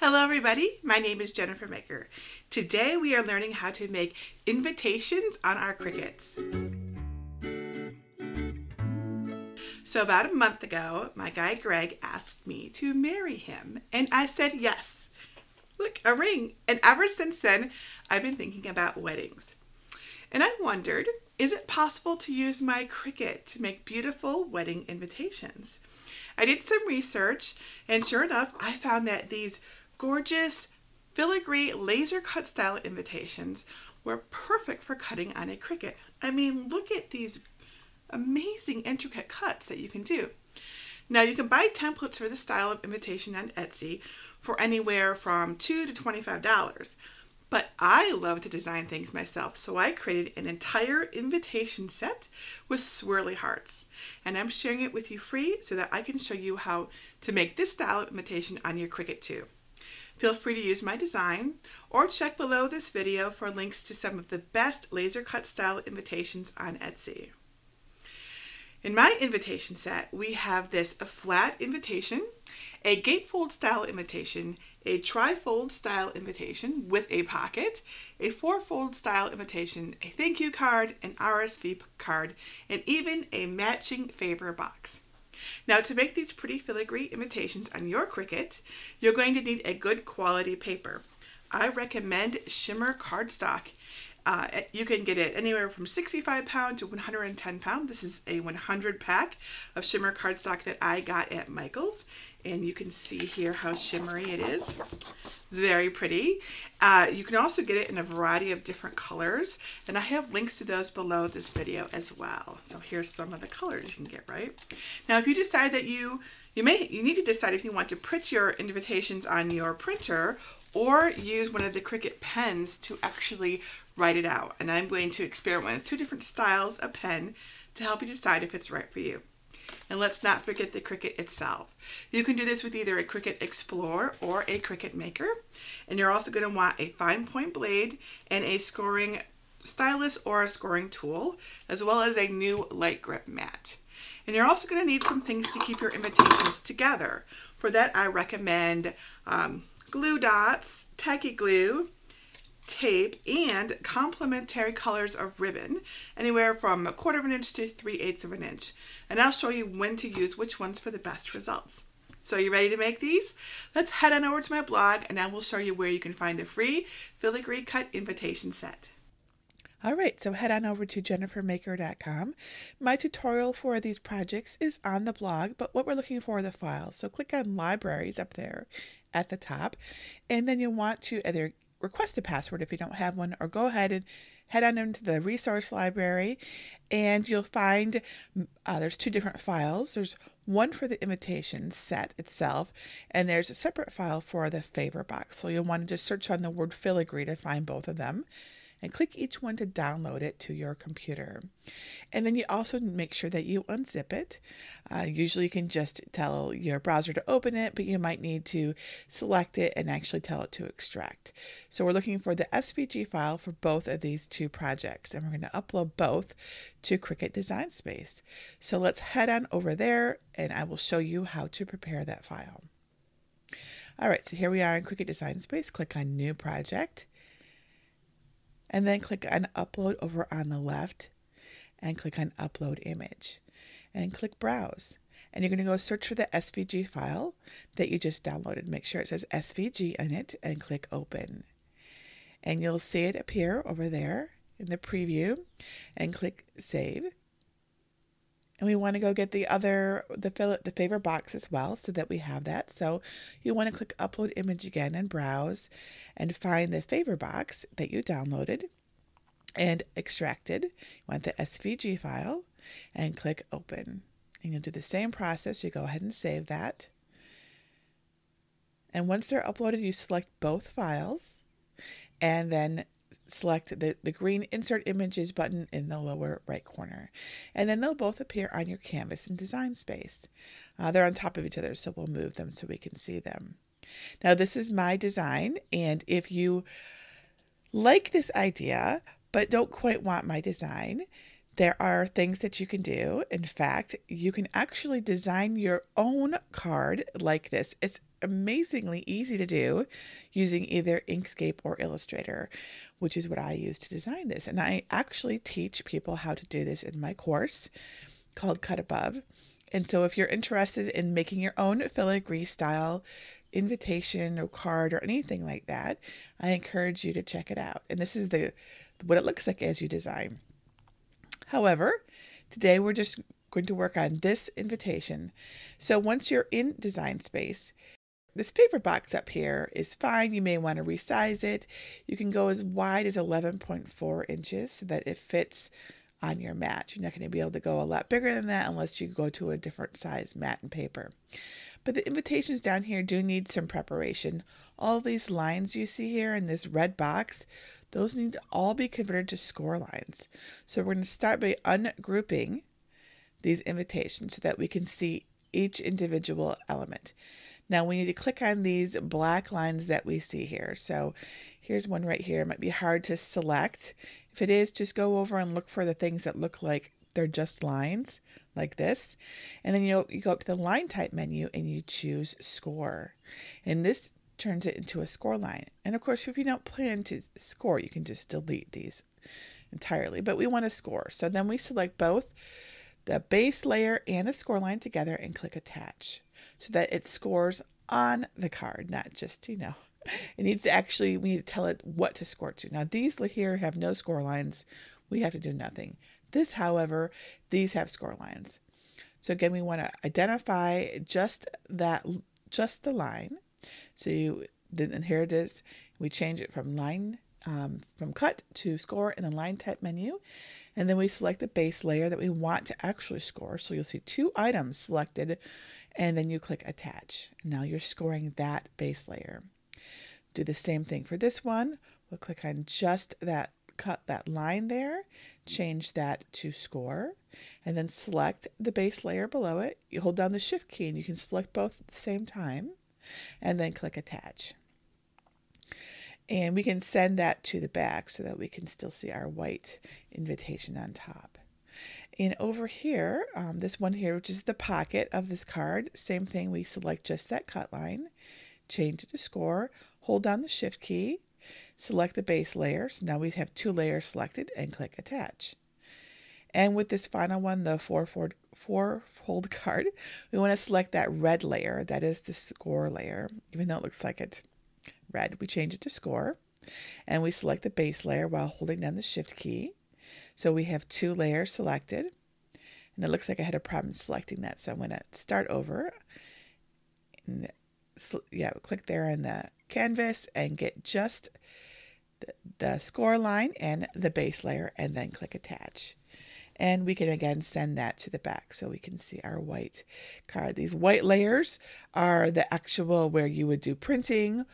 Hello everybody, my name is Jennifer Maker. Today we are learning how to make invitations on our Cricuts. So about a month ago, my guy Greg asked me to marry him and I said yes. Look, a ring. And ever since then, I've been thinking about weddings. And I wondered, is it possible to use my Cricut to make beautiful wedding invitations? I did some research, and sure enough, I found that these gorgeous filigree laser cut style invitations were perfect for cutting on a Cricut. I mean, look at these amazing intricate cuts that you can do. Now you can buy templates for this style of invitation on Etsy for anywhere from 2 to $25. But I love to design things myself, so I created an entire invitation set with swirly hearts. And I'm sharing it with you free so that I can show you how to make this style of invitation on your Cricut too. Feel free to use my design or check below this video for links to some of the best laser cut style invitations on Etsy. In my invitation set, we have this a flat invitation, a gatefold style invitation, a trifold style invitation with a pocket, a fourfold style invitation, a thank you card, an RSVP card, and even a matching favor box. Now to make these pretty filigree invitations on your Cricut, you're going to need a good quality paper. I recommend shimmer cardstock. Uh, you can get it anywhere from 65 pound to 110 pound. This is a 100 pack of shimmer cardstock that I got at Michael's. And you can see here how shimmery it is. It's very pretty. Uh, you can also get it in a variety of different colors. And I have links to those below this video as well. So here's some of the colors you can get, right? Now, if you decide that you you may you need to decide if you want to print your invitations on your printer or use one of the Cricut pens to actually write it out. And I'm going to experiment with two different styles of pen to help you decide if it's right for you. And let's not forget the Cricut itself. You can do this with either a Cricut Explorer or a Cricut Maker. And you're also going to want a fine point blade and a scoring stylus or a scoring tool, as well as a new light grip mat. And you're also going to need some things to keep your invitations together. For that, I recommend um, glue dots, tacky glue, tape, and complementary colors of ribbon, anywhere from a quarter of an inch to three eighths of an inch. And I'll show you when to use which ones for the best results. So you ready to make these? Let's head on over to my blog and I will show you where you can find the free filigree cut invitation set. All right, so head on over to jennifermaker.com. My tutorial for these projects is on the blog, but what we're looking for are the files. So click on libraries up there at the top. And then you'll want to either request a password if you don't have one, or go ahead and head on into the resource library and you'll find uh, there's two different files. There's one for the invitation set itself, and there's a separate file for the favor box. So you'll want to just search on the word filigree to find both of them and click each one to download it to your computer. And then you also make sure that you unzip it. Uh, usually you can just tell your browser to open it, but you might need to select it and actually tell it to extract. So we're looking for the SVG file for both of these two projects, and we're going to upload both to Cricut Design Space. So let's head on over there and I will show you how to prepare that file. All right, so here we are in Cricut Design Space. Click on New Project and then click on upload over on the left and click on upload image and click browse. And you're going to go search for the SVG file that you just downloaded. Make sure it says SVG in it and click open. And you'll see it appear over there in the preview and click save and we want to go get the other the the favor box as well so that we have that. So you want to click upload image again and browse and find the favor box that you downloaded and extracted. You want the svg file and click open. And you'll do the same process. You go ahead and save that. And once they're uploaded you select both files. And then select the, the green Insert Images button in the lower right corner. And then they'll both appear on your canvas in Design Space. Uh, they're on top of each other, so we'll move them so we can see them. Now, this is my design, and if you like this idea but don't quite want my design, there are things that you can do. In fact, you can actually design your own card like this. It's amazingly easy to do using either Inkscape or Illustrator, which is what I use to design this. And I actually teach people how to do this in my course called Cut Above. And so if you're interested in making your own filigree style invitation or card or anything like that, I encourage you to check it out. And this is the what it looks like as you design. However, today we're just going to work on this invitation. So once you're in design space, this favorite box up here is fine. You may want to resize it. You can go as wide as 11.4 inches so that it fits on your mat. You're not going to be able to go a lot bigger than that unless you go to a different size mat and paper. But the invitations down here do need some preparation. All these lines you see here in this red box, those need to all be converted to score lines. So we're going to start by ungrouping these invitations so that we can see each individual element. Now we need to click on these black lines that we see here. So here's one right here. It might be hard to select. If it is, just go over and look for the things that look like they're just lines like this. And then you, you go up to the line type menu and you choose score. And this turns it into a score line. And of course, if you don't plan to score, you can just delete these entirely. But we want to score. So then we select both the base layer and the score line together and click attach so that it scores on the card, not just, you know, it needs to actually, we need to tell it what to score to. Now, these here have no score lines. We have to do nothing. This, however, these have score lines. So again, we want to identify just that, just the line. So you, then here it is. We change it from line, um, from cut to score in the line type menu. And then we select the base layer that we want to actually score. So you'll see two items selected and then you click attach. Now you're scoring that base layer. Do the same thing for this one. We'll click on just that cut that line there, change that to score, and then select the base layer below it. You hold down the shift key and you can select both at the same time and then click attach. And we can send that to the back so that we can still see our white invitation on top. And over here, um, this one here, which is the pocket of this card, same thing, we select just that cut line, change it to score, hold down the shift key, select the base layer. So now we have two layers selected and click attach. And with this final one, the four fold, four fold card, we want to select that red layer. That is the score layer, even though it looks like it's red. We change it to score and we select the base layer while holding down the shift key. So we have two layers selected and it looks like I had a problem selecting that. So I'm going to start over and yeah, click there on the canvas and get just the, the score line and the base layer and then click attach. And we can again send that to the back so we can see our white card. These white layers are the actual where you would do printing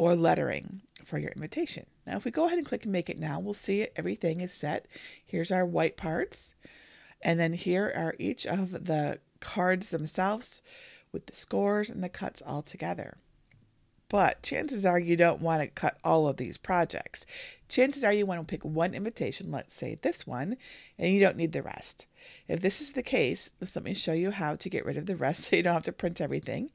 or lettering for your invitation. Now, if we go ahead and click make it now, we'll see it, everything is set. Here's our white parts. And then here are each of the cards themselves with the scores and the cuts all together. But chances are you don't want to cut all of these projects. Chances are you want to pick one invitation, let's say this one, and you don't need the rest. If this is the case, let me show you how to get rid of the rest so you don't have to print everything.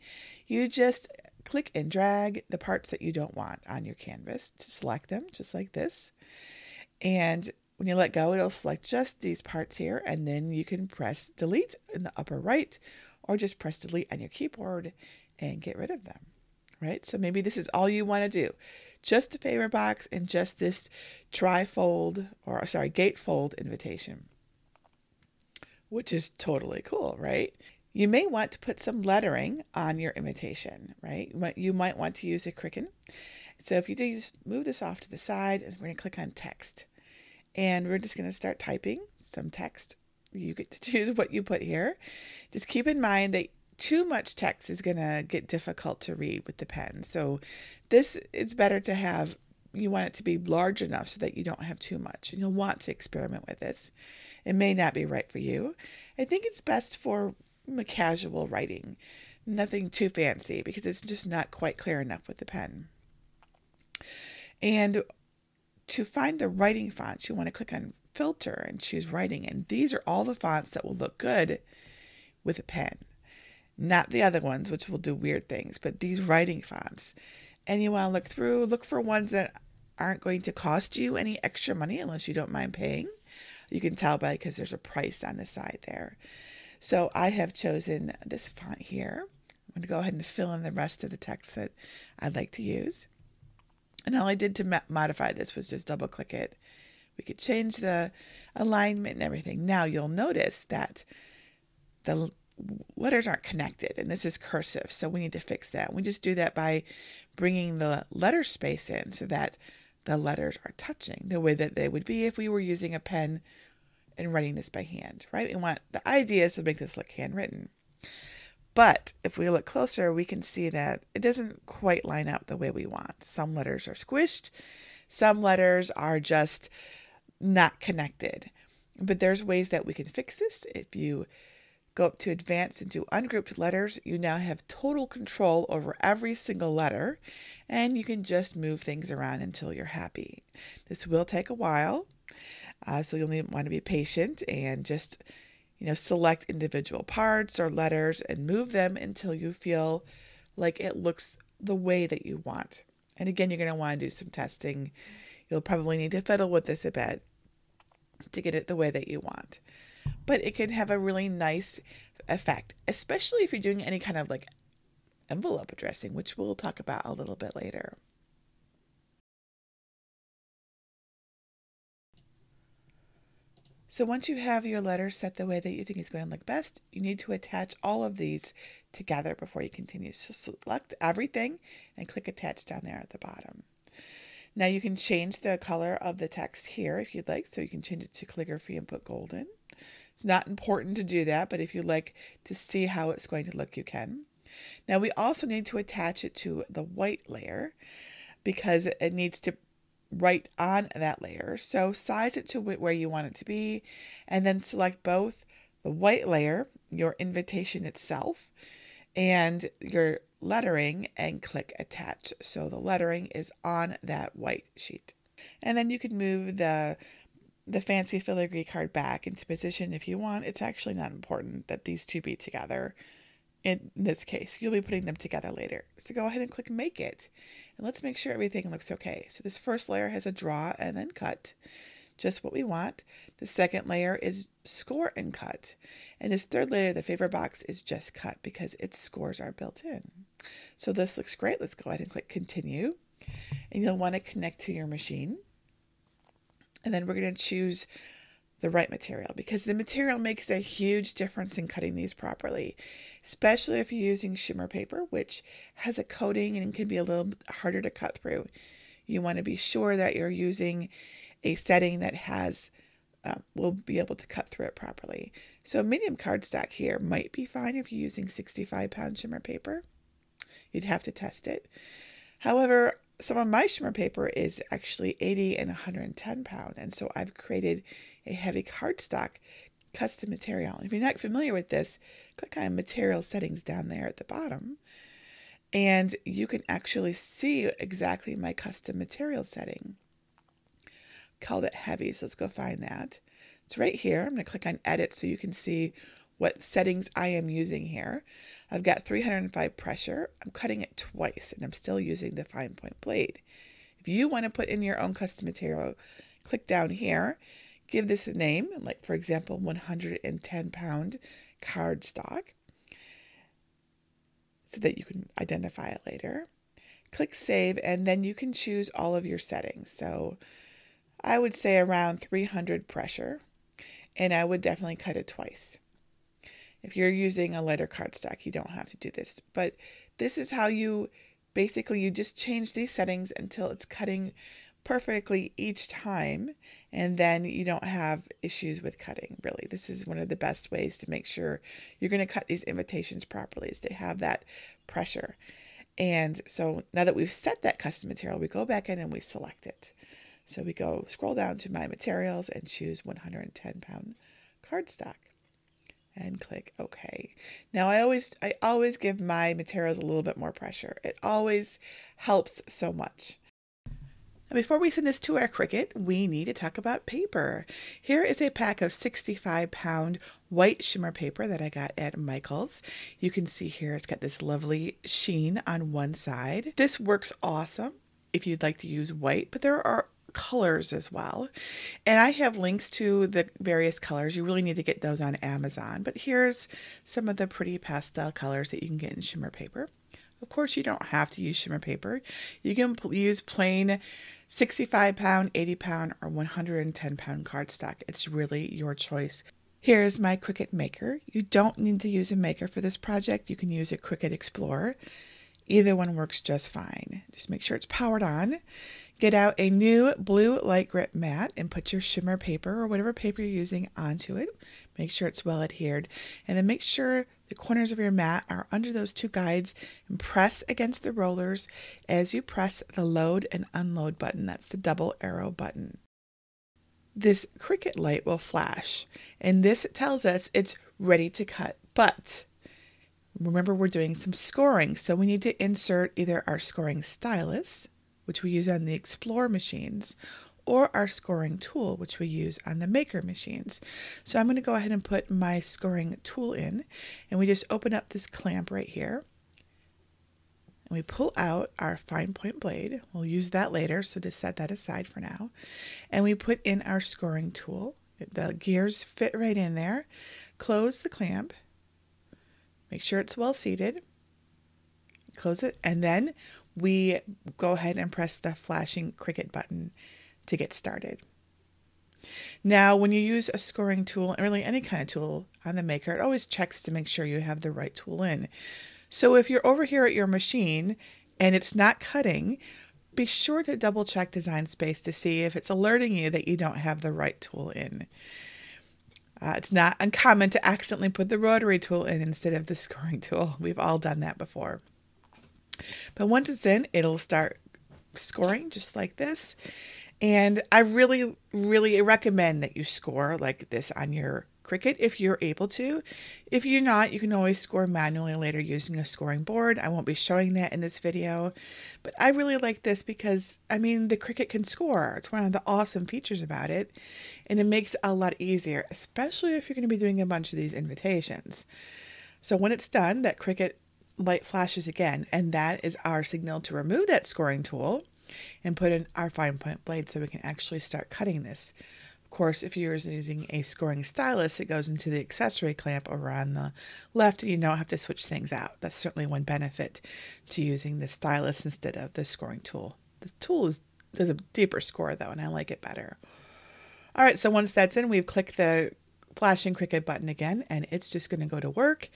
You just click and drag the parts that you don't want on your canvas to select them, just like this. And when you let go, it'll select just these parts here, and then you can press delete in the upper right, or just press delete on your keyboard and get rid of them right? So maybe this is all you want to do. Just a favorite box and just this trifold or sorry, gatefold invitation. Which is totally cool, right? You may want to put some lettering on your invitation, right? You might want to use a Cricut. So if you do, just move this off to the side and we're going to click on text. And we're just going to start typing some text. You get to choose what you put here. Just keep in mind that too much text is going to get difficult to read with the pen. So this it's better to have you want it to be large enough so that you don't have too much and you'll want to experiment with this. It may not be right for you. I think it's best for casual writing. Nothing too fancy because it's just not quite clear enough with the pen. And to find the writing fonts, you want to click on filter and choose writing. And these are all the fonts that will look good with a pen. not the other ones, which will do weird things, but these writing fonts. And you want to look through, look for ones that aren't going to cost you any extra money unless you don't mind paying. You can tell by because there's a price on the side there. So I have chosen this font here. I'm going to go ahead and fill in the rest of the text that I'd like to use. And all I did to modify this was just double click it. We could change the alignment and everything. Now you'll notice that the letters aren't connected and this is cursive. So we need to fix that. We just do that by bringing the letter space in so that the letters are touching the way that they would be if we were using a pen and writing this by hand, right? We want the idea is to make this look handwritten. But if we look closer, we can see that it doesn't quite line up the way we want. Some letters are squished, some letters are just not connected. But there's ways that we can fix this. If you go up to advanced and do ungrouped letters, you now have total control over every single letter and you can just move things around until you're happy. This will take a while, uh, so you'll need, want to be patient and just you know select individual parts or letters and move them until you feel like it looks the way that you want. And again, you're going to want to do some testing. You'll probably need to fiddle with this a bit to get it the way that you want but it can have a really nice effect, especially if you're doing any kind of like envelope addressing, which we'll talk about a little bit later. So once you have your letter set the way that you think is going to look best, you need to attach all of these together before you continue. So select everything and click attach down there at the bottom. Now you can change the color of the text here if you'd like. So you can change it to calligraphy and put golden. It's not important to do that, but if you'd like to see how it's going to look, you can. Now we also need to attach it to the white layer because it needs to write on that layer. So size it to where you want it to be and then select both the white layer, your invitation itself, and your lettering and click attach. So the lettering is on that white sheet. And then you can move the the fancy filigree card back into position if you want. It's actually not important that these two be together in this case. You'll be putting them together later. So go ahead and click make it. And let's make sure everything looks okay. So this first layer has a draw and then cut, just what we want. The second layer is score and cut. And this third layer, the favor box, is just cut because its scores are built in. So this looks great. Let's go ahead and click continue. And you'll want to connect to your machine. And then we're going to choose the right material because the material makes a huge difference in cutting these properly, especially if you're using shimmer paper, which has a coating and can be a little harder to cut through. You want to be sure that you're using a setting that has uh, will be able to cut through it properly. So medium cardstock here might be fine if you're using 65 pound shimmer paper. You'd have to test it. However, some of my shimmer paper is actually 80 and 110 pound. And so I've created a heavy cardstock custom material. If you're not familiar with this, click on material settings down there at the bottom. And you can actually see exactly my custom material setting. Called it heavy, so let's go find that. It's right here. I'm going to click on edit so you can see what settings I am using here. I've got 305 pressure. I'm cutting it twice and I'm still using the fine point blade. If you want to put in your own custom material, click down here, give this a name, like for example, 110 pound cardstock, so that you can identify it later. Click save and then you can choose all of your settings. So I would say around 300 pressure and I would definitely cut it twice. If you're using a lighter cardstock, you don't have to do this. But this is how you basically you just change these settings until it's cutting perfectly each time and then you don't have issues with cutting really this is one of the best ways to make sure you're going to cut these invitations properly is to have that pressure and so now that we've set that custom material we go back in and we select it so we go scroll down to my materials and choose 110 pound cardstock and click OK. Now I always I always give my materials a little bit more pressure. It always helps so much. Before we send this to our Cricut, we need to talk about paper. Here is a pack of 65 pound white shimmer paper that I got at Michael's. You can see here it's got this lovely sheen on one side. This works awesome if you'd like to use white, but there are colors as well. And I have links to the various colors. You really need to get those on Amazon. But here's some of the pretty pastel colors that you can get in shimmer paper. Of course, you don't have to use shimmer paper. You can use plain 65 pound, 80 pound, or 110 pound cardstock. It's really your choice. Here's my Cricut Maker. You don't need to use a maker for this project. You can use a Cricut Explorer. Either one works just fine. Just make sure it's powered on. Get out a new blue light grip mat and put your shimmer paper or whatever paper you're using onto it. Make sure it's well adhered. And then make sure the corners of your mat are under those two guides and press against the rollers as you press the load and unload button. That's the double arrow button. This Cricut light will flash, and this tells us it's ready to cut. But remember, we're doing some scoring, so we need to insert either our scoring stylus which we use on the Explore machines, or our scoring tool, which we use on the Maker machines. So I'm going to go ahead and put my scoring tool in, and we just open up this clamp right here. And we pull out our fine point blade. We'll use that later, so just set that aside for now. And we put in our scoring tool. The gears fit right in there. Close the clamp. Make sure it's well seated. Close it. And then we go ahead and press the flashing Cricut button to get started. Now, when you use a scoring tool, and really any kind of tool on the maker, it always checks to make sure you have the right tool in. So if you're over here at your machine and it's not cutting, be sure to double check Design Space to see if it's alerting you that you don't have the right tool in. Uh, it's not uncommon to accidentally put the rotary tool in instead of the scoring tool. We've all done that before. But once it's in, it'll start scoring just like this. And I really, really recommend that you score like this on your Cricut if you're able to. If you're not, you can always score manually later using a scoring board. I won't be showing that in this video, but I really like this because, I mean, the Cricut can score. It's one of the awesome features about it, and it makes it a lot easier, especially if you're going to be doing a bunch of these invitations. So when it's done, that Cricut light flashes again, and that is our signal to remove that scoring tool and put in our fine point blade so we can actually start cutting this. Of course, if you're using a scoring stylus, it goes into the accessory clamp over on the left and you don't have to switch things out. That's certainly one benefit to using the stylus instead of the scoring tool. The tool is, does a deeper score though, and I like it better. All right, so once that's in, we've clicked the flashing Cricut button again, and it's just going to go to work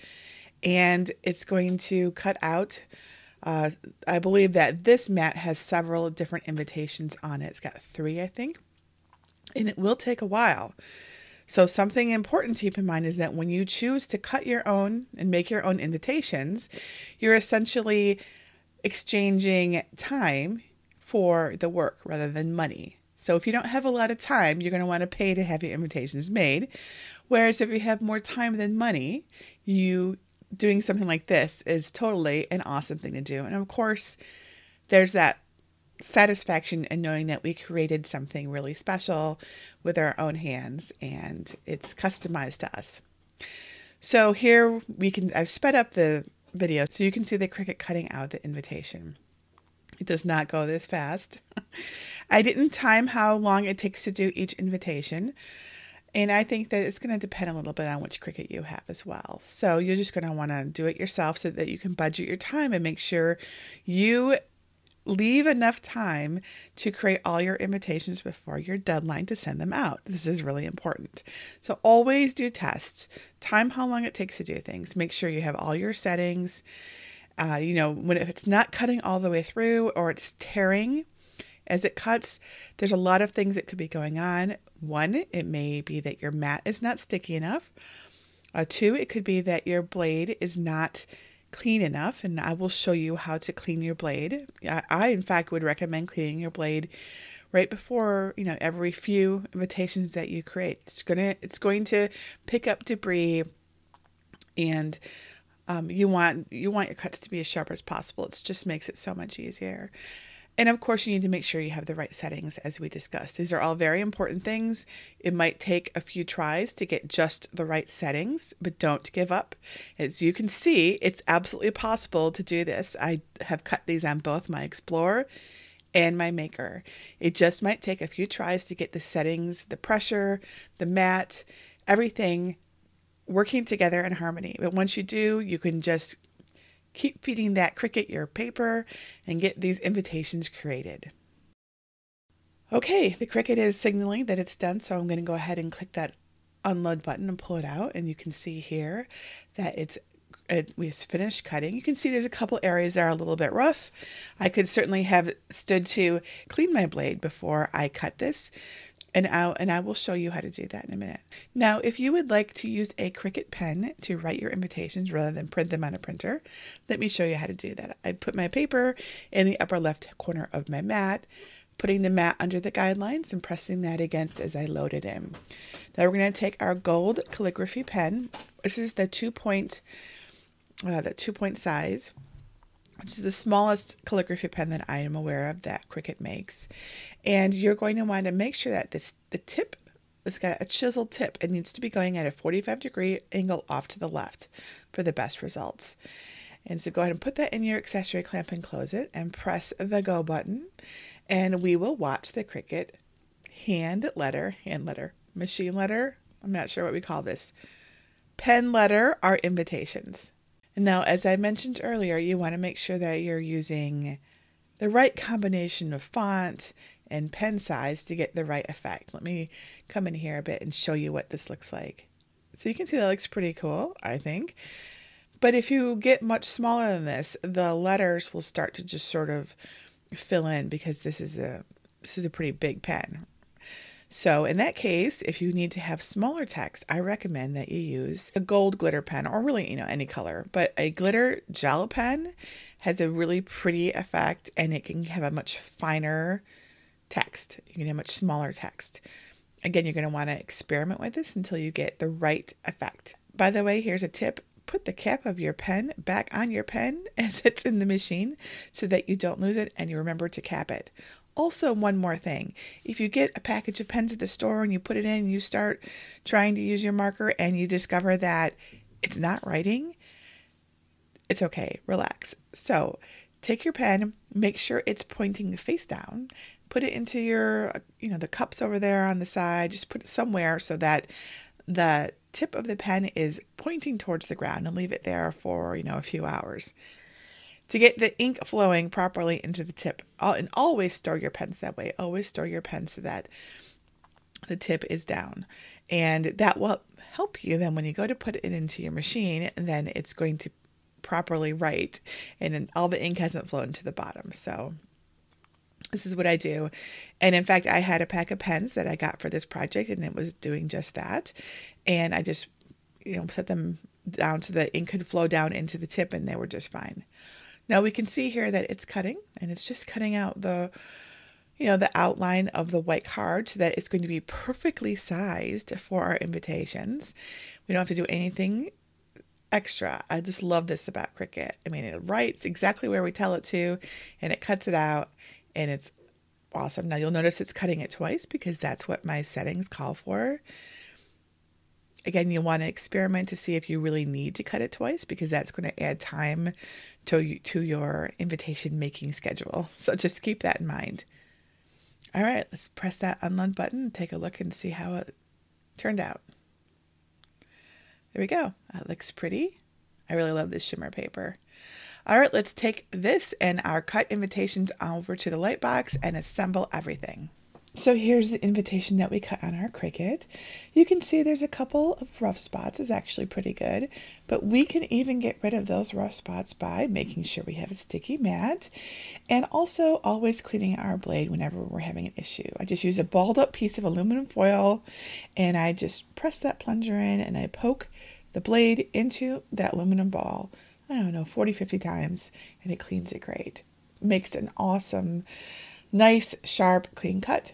and it's going to cut out. Uh, I believe that this mat has several different invitations on it. It's got three, I think, and it will take a while. So, something important to keep in mind is that when you choose to cut your own and make your own invitations, you're essentially exchanging time for the work rather than money. So, if you don't have a lot of time, you're going to want to pay to have your invitations made. Whereas, if you have more time than money, you doing something like this is totally an awesome thing to do. And of course, there's that satisfaction in knowing that we created something really special with our own hands and it's customized to us. So here we can, I've sped up the video so you can see the Cricut cutting out the invitation. It does not go this fast. I didn't time how long it takes to do each invitation. And I think that it's going to depend a little bit on which Cricut you have as well. So you're just going to want to do it yourself so that you can budget your time and make sure you leave enough time to create all your invitations before your deadline to send them out. This is really important. So always do tests. Time how long it takes to do things. Make sure you have all your settings. Uh, you know, when if it's not cutting all the way through or it's tearing, as it cuts, there's a lot of things that could be going on. One, it may be that your mat is not sticky enough. Uh, two, it could be that your blade is not clean enough, and I will show you how to clean your blade. I, I, in fact, would recommend cleaning your blade right before you know every few invitations that you create. It's gonna it's going to pick up debris, and um, you want you want your cuts to be as sharp as possible. It just makes it so much easier. And of course, you need to make sure you have the right settings as we discussed. These are all very important things. It might take a few tries to get just the right settings, but don't give up. As you can see, it's absolutely possible to do this. I have cut these on both my Explorer and my Maker. It just might take a few tries to get the settings, the pressure, the mat, everything working together in harmony. But once you do, you can just keep feeding that Cricut your paper and get these invitations created. Okay, the Cricut is signaling that it's done, so I'm going to go ahead and click that unload button and pull it out. And you can see here that it's it, we've finished cutting. You can see there's a couple areas that are a little bit rough. I could certainly have stood to clean my blade before I cut this and I, and I will show you how to do that in a minute. Now, if you would like to use a Cricut pen to write your invitations rather than print them on a printer, let me show you how to do that. I put my paper in the upper left corner of my mat, putting the mat under the guidelines and pressing that against as I load it in. Now we're going to take our gold calligraphy pen. This is the two point, uh, the two point size which is the smallest calligraphy pen that I am aware of that Cricut makes. And you're going to want to make sure that this the tip it's got a chiseled tip. It needs to be going at a 45 degree angle off to the left for the best results. And so go ahead and put that in your accessory clamp and close it and press the go button. And we will watch the Cricut hand letter, hand letter, machine letter. I'm not sure what we call this. Pen letter our invitations. Now, as I mentioned earlier, you want to make sure that you're using the right combination of font and pen size to get the right effect. Let me come in here a bit and show you what this looks like. So you can see that looks pretty cool, I think. But if you get much smaller than this, the letters will start to just sort of fill in because this is a this is a pretty big pen, so in that case, if you need to have smaller text, I recommend that you use a gold glitter pen or really, you know, any color, but a glitter gel pen has a really pretty effect and it can have a much finer text. You can have much smaller text. Again, you're going to want to experiment with this until you get the right effect. By the way, here's a tip. Put the cap of your pen back on your pen as it's in the machine so that you don't lose it and you remember to cap it. Also, one more thing. If you get a package of pens at the store and you put it in and you start trying to use your marker and you discover that it's not writing, it's okay, relax. So, take your pen, make sure it's pointing face down, put it into your, you know, the cups over there on the side, just put it somewhere so that the tip of the pen is pointing towards the ground and leave it there for, you know, a few hours to get the ink flowing properly into the tip. And always store your pens that way. Always store your pens so that the tip is down. And that will help you then when you go to put it into your machine, then it's going to properly write and all the ink hasn't flown to the bottom. So this is what I do. And in fact, I had a pack of pens that I got for this project and it was doing just that. And I just, you know, set them down so the ink could flow down into the tip and they were just fine. Now we can see here that it's cutting and it's just cutting out the, you know, the outline of the white card so that it's going to be perfectly sized for our invitations. We don't have to do anything extra. I just love this about Cricut. I mean, it writes exactly where we tell it to and it cuts it out and it's awesome. Now you'll notice it's cutting it twice because that's what my settings call for. Again, you want to experiment to see if you really need to cut it twice because that's going to add time to, to your invitation making schedule. So just keep that in mind. All right, let's press that unload button take a look and see how it turned out. There we go. That looks pretty. I really love this shimmer paper. All right, let's take this and our cut invitations over to the light box and assemble everything. So here's the invitation that we cut on our Cricut. You can see there's a couple of rough spots is actually pretty good, but we can even get rid of those rough spots by making sure we have a sticky mat and also always cleaning our blade whenever we're having an issue. I just use a balled up piece of aluminum foil and I just press that plunger in and I poke the blade into that aluminum ball, I don't know, 40, 50 times and it cleans it great. Makes an awesome, nice, sharp, clean cut.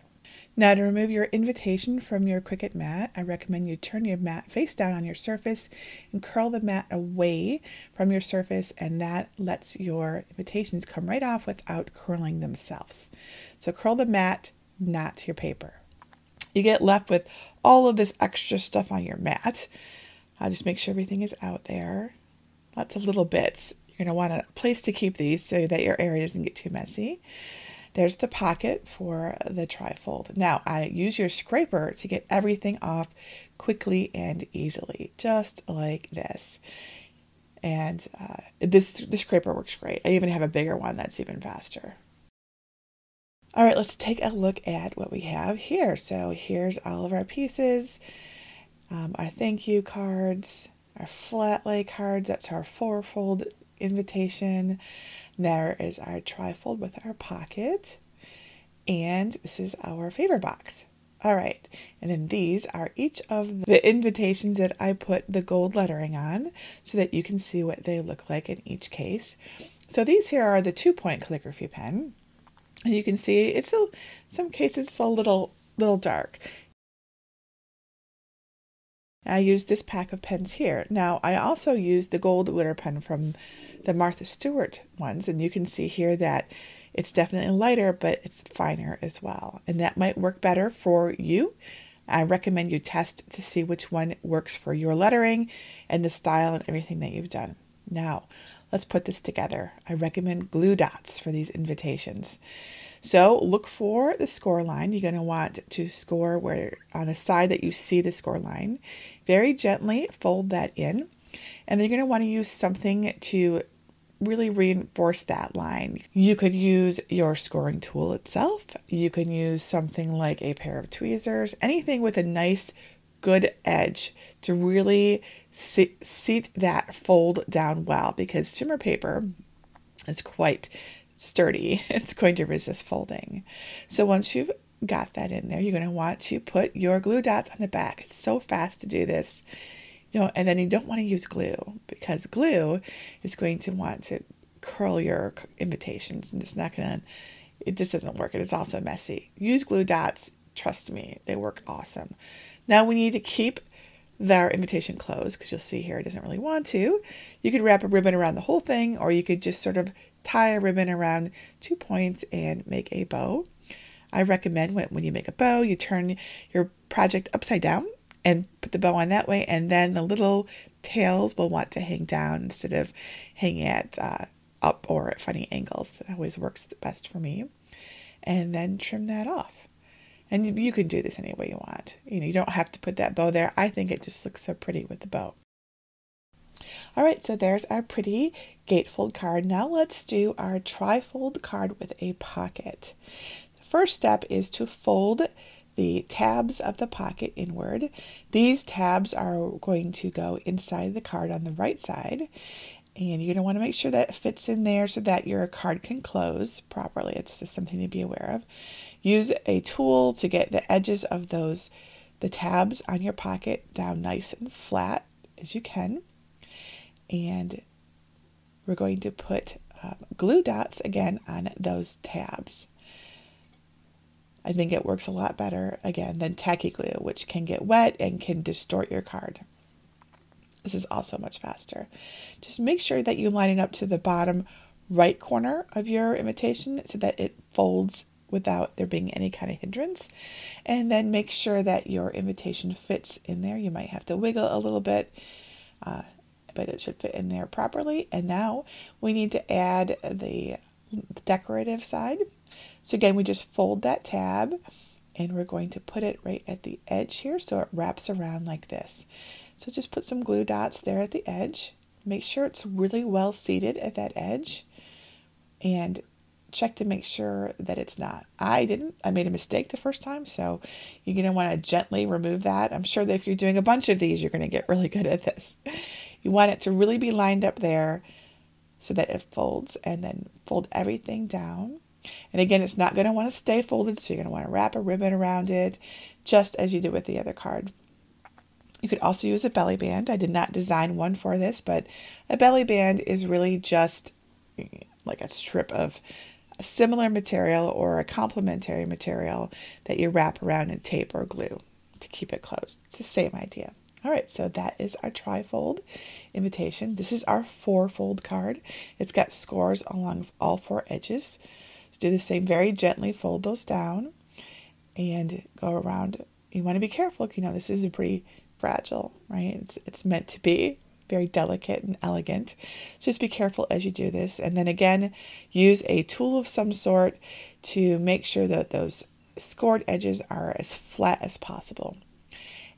Now to remove your invitation from your Cricut mat, I recommend you turn your mat face down on your surface and curl the mat away from your surface and that lets your invitations come right off without curling themselves. So curl the mat, not your paper. You get left with all of this extra stuff on your mat. Uh, just make sure everything is out there. Lots of little bits. You're going to want a place to keep these so that your area doesn't get too messy. There's the pocket for the trifold. Now I use your scraper to get everything off quickly and easily, just like this. And uh, this the scraper works great. I even have a bigger one that's even faster. All right, let's take a look at what we have here. So here's all of our pieces, um, our thank you cards, our flat lay cards. That's our fourfold invitation. There is our trifold with our pocket. And this is our favor box. All right. And then these are each of the invitations that I put the gold lettering on so that you can see what they look like in each case. So these here are the two point calligraphy pen. And you can see it's a some cases it's a little little dark. I used this pack of pens here. Now I also used the gold glitter pen from the Martha Stewart ones, and you can see here that it's definitely lighter, but it's finer as well. And that might work better for you. I recommend you test to see which one works for your lettering and the style and everything that you've done. Now, let's put this together. I recommend glue dots for these invitations. So look for the score line. You're going to want to score where on the side that you see the score line. Very gently fold that in. And then you're going to want to use something to really reinforce that line. You could use your scoring tool itself. You can use something like a pair of tweezers, anything with a nice, good edge to really seat that fold down well because shimmer paper is quite sturdy. It's going to resist folding. So once you've got that in there, you're going to want to put your glue dots on the back. It's so fast to do this. You know, and then you don't want to use glue because glue is going to want to curl your invitations and it's not going to, it just doesn't work and it's also messy. Use glue dots. Trust me, they work awesome. Now we need to keep their invitation closed because you'll see here it doesn't really want to. You could wrap a ribbon around the whole thing or you could just sort of tie a ribbon around two points and make a bow. I recommend when, when you make a bow, you turn your project upside down and put the bow on that way, and then the little tails will want to hang down instead of hanging at uh, up or at funny angles. That always works the best for me. And then trim that off. And you can do this any way you want. You know, you don't have to put that bow there. I think it just looks so pretty with the bow. All right, so there's our pretty gatefold card. Now let's do our trifold card with a pocket. The first step is to fold the tabs of the pocket inward. These tabs are going to go inside the card on the right side. And you're going to want to make sure that it fits in there so that your card can close properly. It's just something to be aware of. Use a tool to get the edges of those, the tabs on your pocket down nice and flat as you can. And we're going to put um, glue dots again on those tabs. I think it works a lot better, again, than tacky glue, which can get wet and can distort your card. This is also much faster. Just make sure that you line it up to the bottom right corner of your invitation so that it folds without there being any kind of hindrance. And then make sure that your invitation fits in there. You might have to wiggle a little bit, uh, but it should fit in there properly. And now we need to add the decorative side. So again, we just fold that tab and we're going to put it right at the edge here so it wraps around like this. So just put some glue dots there at the edge. Make sure it's really well seated at that edge and check to make sure that it's not. I didn't. I made a mistake the first time, so you're going to want to gently remove that. I'm sure that if you're doing a bunch of these, you're going to get really good at this. You want it to really be lined up there so that it folds and then fold everything down. And again, it's not going to want to stay folded, so you're going to want to wrap a ribbon around it just as you did with the other card. You could also use a belly band. I did not design one for this, but a belly band is really just like a strip of a similar material or a complementary material that you wrap around in tape or glue to keep it closed. It's the same idea. All right, so that is our trifold invitation. This is our fourfold card. It's got scores along all four edges. Do the same very gently, fold those down and go around. You want to be careful. You know, this is a pretty fragile, right? It's, it's meant to be very delicate and elegant. Just be careful as you do this. And then again, use a tool of some sort to make sure that those scored edges are as flat as possible.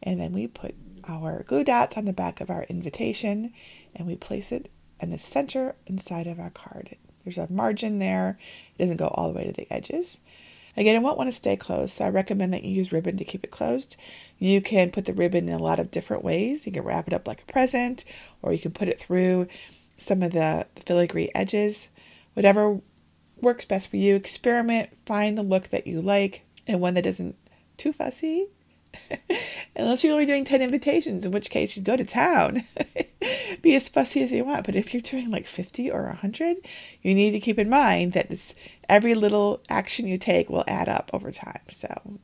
And then we put our glue dots on the back of our invitation and we place it in the center inside of our card. There's a margin there. It doesn't go all the way to the edges. Again, it won't want to stay closed, so I recommend that you use ribbon to keep it closed. You can put the ribbon in a lot of different ways. You can wrap it up like a present, or you can put it through some of the, filigree edges. Whatever works best for you. Experiment, find the look that you like, and one that isn't too fussy. Unless you're only doing 10 invitations, in which case you'd go to town. Be as fussy as you want. But if you're doing like 50 or 100, you need to keep in mind that this every little action you take will add up over time. So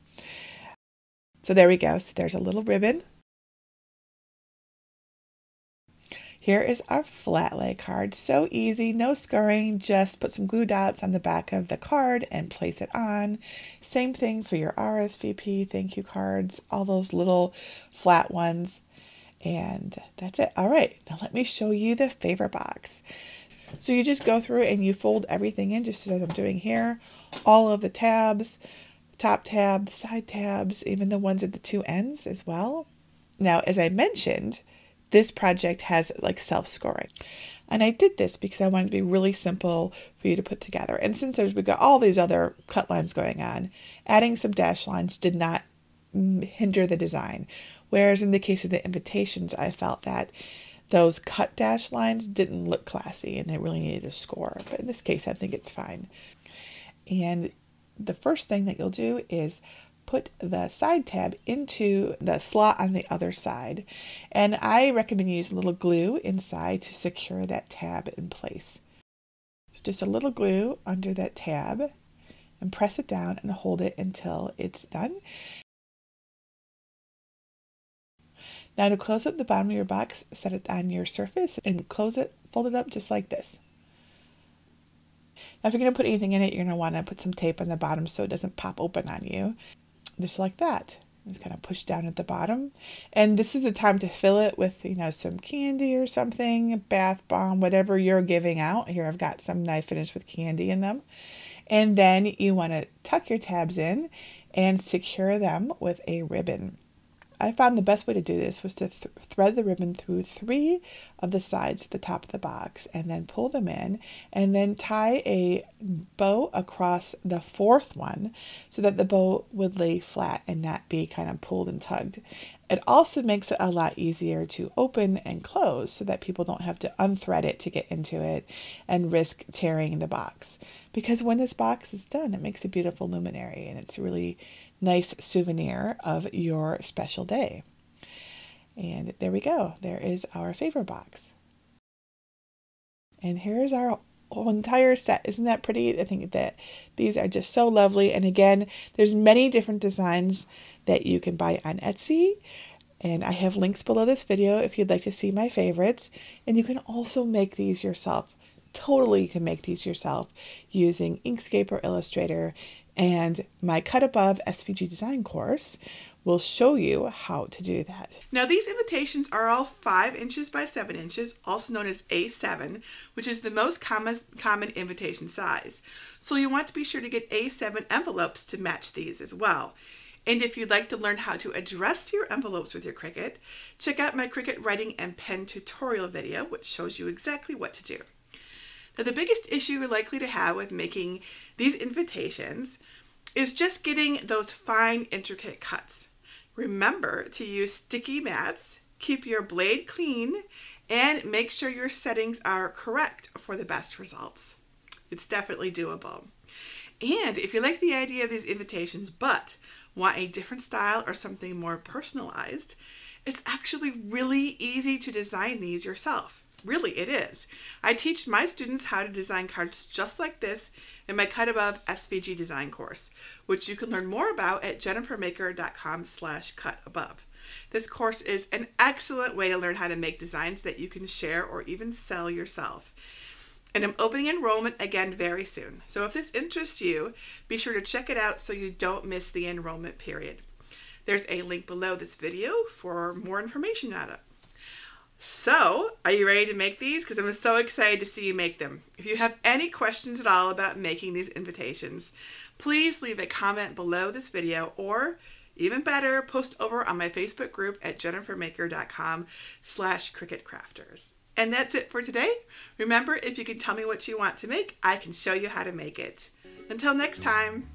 so there we go. So there's a little ribbon Here is our flat lay card. So easy, no scoring, just put some glue dots on the back of the card and place it on. Same thing for your RSVP, thank you cards, all those little flat ones. And that's it. All right, now let me show you the favor box. So you just go through and you fold everything in just as I'm doing here. All of the tabs, top tab, side tabs, even the ones at the two ends as well. Now, as I mentioned, this project has like self scoring. And I did this because I wanted to be really simple for you to put together. And since there's, we've got all these other cut lines going on, adding some dash lines did not hinder the design. Whereas in the case of the invitations, I felt that those cut dash lines didn't look classy and they really needed a score. But in this case, I think it's fine. And the first thing that you'll do is put the side tab into the slot on the other side. And I recommend you use a little glue inside to secure that tab in place. So just a little glue under that tab and press it down and hold it until it's done. Now to close up the bottom of your box, set it on your surface and close it, fold it up just like this. Now if you're going to put anything in it, you're going to want to put some tape on the bottom so it doesn't pop open on you just like that. Just kind of push down at the bottom. And this is the time to fill it with, you know, some candy or something, bath bomb, whatever you're giving out. Here I've got some I finished with candy in them. And then you want to tuck your tabs in and secure them with a ribbon. I found the best way to do this was to th- thread the ribbon through three of the sides at the top of the box and then pull them in and then tie a bow across the fourth one so that the bow would lay flat and not be kind of pulled and tugged. It also makes it a lot easier to open and close so that people don't have to unthread it to get into it and risk tearing the box. Because when this box is done, it makes a beautiful luminary and it's really nice souvenir of your special day. And there we go. There is our favor box. And here's our entire set. Isn't that pretty? I think that these are just so lovely. And again, there's many different designs that you can buy on Etsy. And I have links below this video if you'd like to see my favorites. And you can also make these yourself. Totally, you can make these yourself using Inkscape or Illustrator and my Cut Above SVG design course will show you how to do that. Now, these invitations are all 5 inches by 7 inches, also known as A7, which is the most common, common invitation size. So, you want to be sure to get A7 envelopes to match these as well. And if you'd like to learn how to address your envelopes with your Cricut, check out my Cricut writing and pen tutorial video, which shows you exactly what to do. Now, the biggest issue you're likely to have with making these invitations is just getting those fine, intricate cuts. Remember to use sticky mats, keep your blade clean, and make sure your settings are correct for the best results. It's definitely doable. And if you like the idea of these invitations but want a different style or something more personalized, it's actually really easy to design these yourself. Really, it is. I teach my students how to design cards just like this in my Cut Above SVG design course, which you can learn more about at jennifermaker.com slash cut above. This course is an excellent way to learn how to make designs that you can share or even sell yourself. And I'm opening enrollment again very soon. So if this interests you, be sure to check it out so you don't miss the enrollment period. There's a link below this video for more information on it. So, are you ready to make these? Because I'm so excited to see you make them. If you have any questions at all about making these invitations, please leave a comment below this video or even better, post over on my Facebook group at jennifermaker.com slash cricutcrafters. And that's it for today. Remember, if you can tell me what you want to make, I can show you how to make it. Until next time.